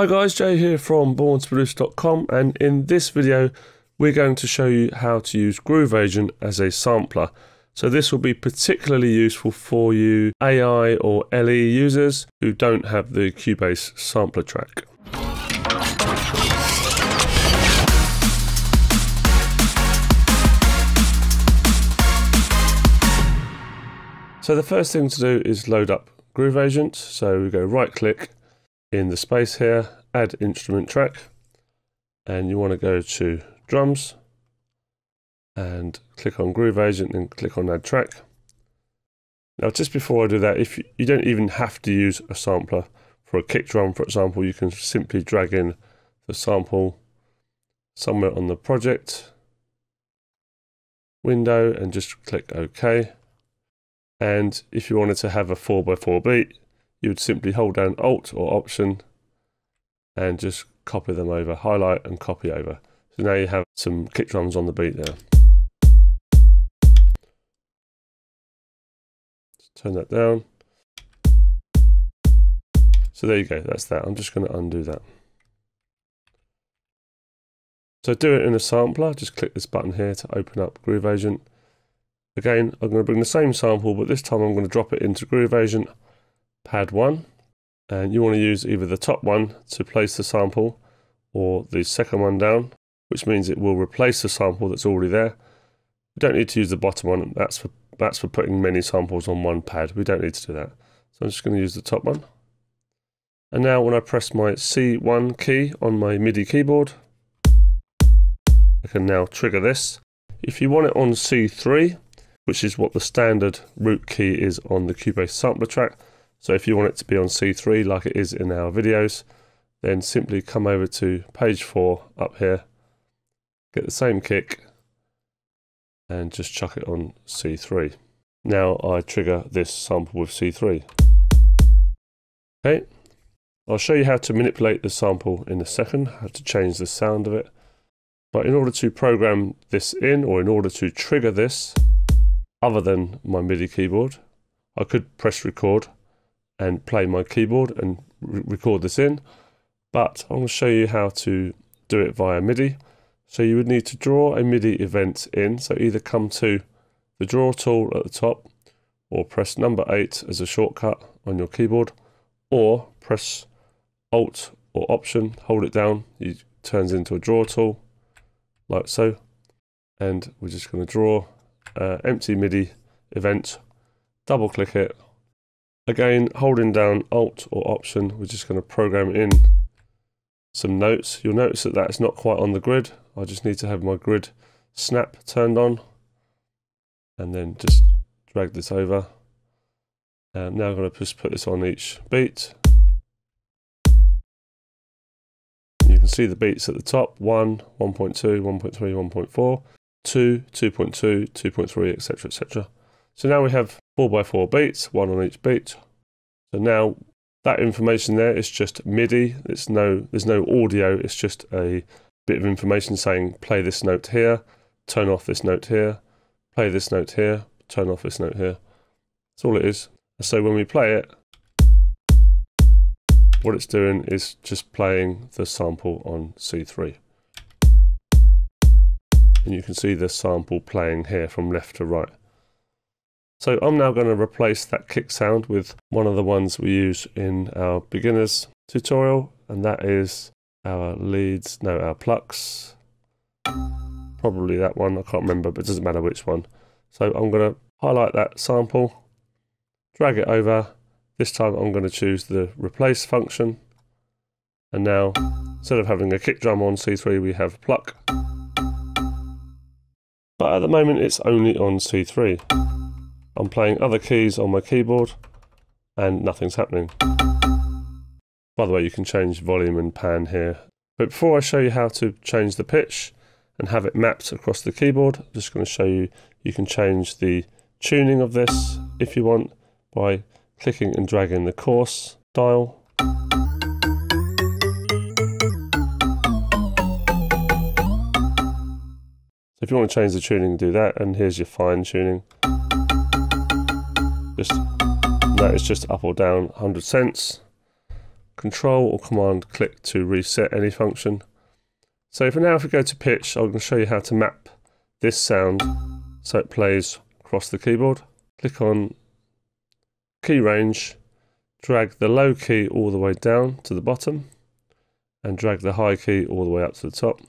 Hi guys, Jay here from borntoproduce.com and in this video we're going to show you how to use Groove Agent as a sampler. So this will be particularly useful for you AI or LE users who don't have the Cubase sampler track. So the first thing to do is load up Groove Agent. So we go right click in the space here, add instrument track, and you want to go to drums and click on Groove Agent and click on add track. Now just before I do that, if you, you don't even have to use a sampler for a kick drum, for example, you can simply drag in the sample somewhere on the project window and just click OK. And if you wanted to have a 4x4 beat, you would simply hold down Alt or Option and just copy them over, highlight and copy over. So now you have some kick drums on the beat there. turn that down. So there you go, that's that. I'm just going to undo that. So do it in a sampler, just click this button here to open up Groove Agent. Again, I'm going to bring the same sample, but this time I'm going to drop it into Groove Agent, pad 1. And you want to use either the top one to place the sample or the second one down, which means it will replace the sample that's already there. you don't need to use the bottom one, that's for, that's for putting many samples on one pad. We don't need to do that. So I'm just going to use the top one. And now when I press my C1 key on my MIDI keyboard, I can now trigger this. If you want it on C3, which is what the standard root key is on the Cubase sampler track. So if you want it to be on C3 like it is in our videos, then simply come over to page 4 up here, get the same kick, and just chuck it on C3. Now I trigger this sample with C3. Okay, I'll show you how to manipulate the sample in a second, how to change the sound of it. But in order to program this in, or in order to trigger this, other than my MIDI keyboard. I could press record and play my keyboard and re record this in, but I'm going to show you how to do it via MIDI. So you would need to draw a MIDI event in, so either come to the draw tool at the top or press number 8 as a shortcut on your keyboard or press Alt or Option, hold it down, it turns into a draw tool like so and we're just going to draw uh, empty MIDI event, double click it. Again, holding down Alt or Option, we're just going to program in some notes. You'll notice that that's not quite on the grid. I just need to have my grid snap turned on and then just drag this over. And now I'm going to just put this on each beat. You can see the beats at the top, 1, 1.2, 1.3, 1.4. 2, 2.2, 2.3, etc, etc. So now we have 4x4 beats, one on each beat. So now that information there is just MIDI. It's no, there's no audio. It's just a bit of information saying play this note here, turn off this note here, play this note here, turn off this note here. That's all it is. So when we play it, what it's doing is just playing the sample on C3 and you can see the sample playing here from left to right. So I'm now going to replace that kick sound with one of the ones we use in our beginners tutorial and that is our leads, no our plucks, probably that one, I can't remember but it doesn't matter which one. So I'm going to highlight that sample, drag it over, this time I'm going to choose the replace function and now instead of having a kick drum on C3 we have pluck but at the moment it's only on C3. I'm playing other keys on my keyboard and nothing's happening. By the way, you can change volume and pan here. But before I show you how to change the pitch and have it mapped across the keyboard, I'm just going to show you you can change the tuning of this if you want by clicking and dragging the coarse dial So if you want to change the tuning, do that. And here's your fine tuning. Just that is just up or down 100 cents. Control or Command click to reset any function. So for now, if we go to pitch, I'm going to show you how to map this sound so it plays across the keyboard. Click on key range, drag the low key all the way down to the bottom and drag the high key all the way up to the top.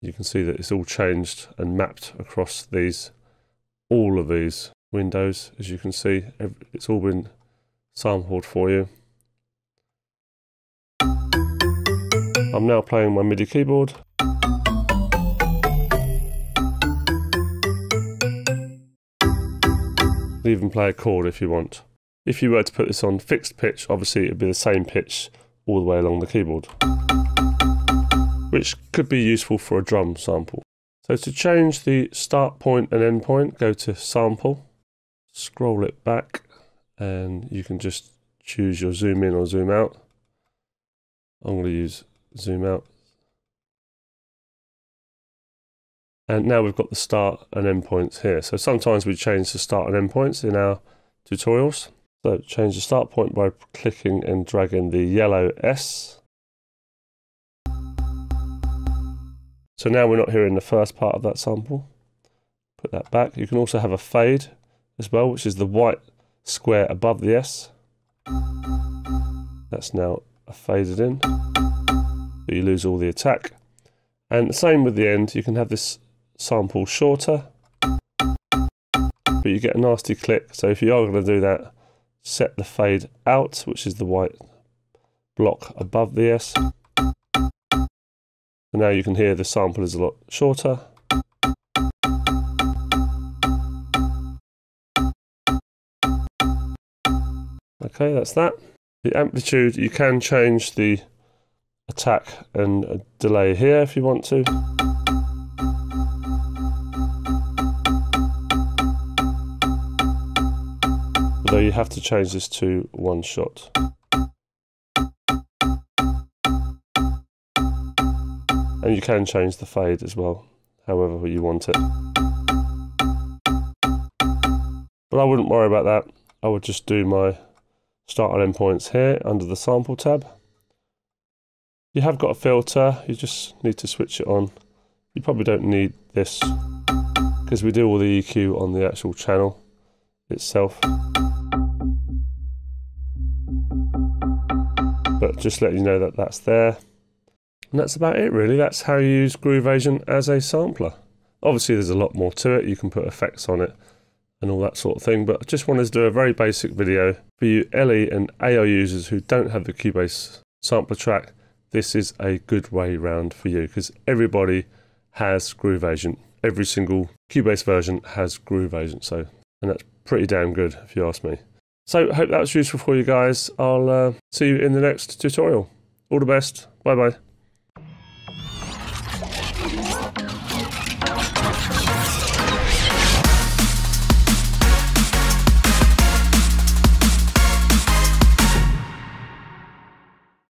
You can see that it's all changed and mapped across these, all of these windows. As you can see, it's all been sampled for you. I'm now playing my MIDI keyboard. even play a chord if you want. If you were to put this on fixed pitch, obviously it would be the same pitch all the way along the keyboard, which could be useful for a drum sample. So to change the start point and end point, go to Sample, scroll it back, and you can just choose your zoom in or zoom out. I'm going to use zoom out. And now we've got the start and end points here. So sometimes we change the start and end points in our tutorials. So change the start point by clicking and dragging the yellow S. So now we're not hearing the first part of that sample. Put that back. You can also have a fade as well, which is the white square above the S. That's now faded in. You lose all the attack. And the same with the end, you can have this sample shorter, but you get a nasty click. So if you are going to do that, set the fade out, which is the white block above the S. And now you can hear the sample is a lot shorter. Okay, that's that. The amplitude, you can change the attack and delay here if you want to. Although you have to change this to one shot. And you can change the fade as well, however you want it. But I wouldn't worry about that. I would just do my start and endpoints here under the sample tab. You have got a filter, you just need to switch it on. You probably don't need this because we do all the EQ on the actual channel itself. but just let you know that that's there. And that's about it really, that's how you use Groove Groovasion as a sampler. Obviously there's a lot more to it, you can put effects on it and all that sort of thing, but I just wanted to do a very basic video for you LE and AI users who don't have the Cubase sampler track. This is a good way round for you because everybody has Groove Agent. Every single Cubase version has Groove Agent, so and that's pretty damn good if you ask me. So I hope that was useful for you guys. I'll uh, see you in the next tutorial. All the best. Bye bye.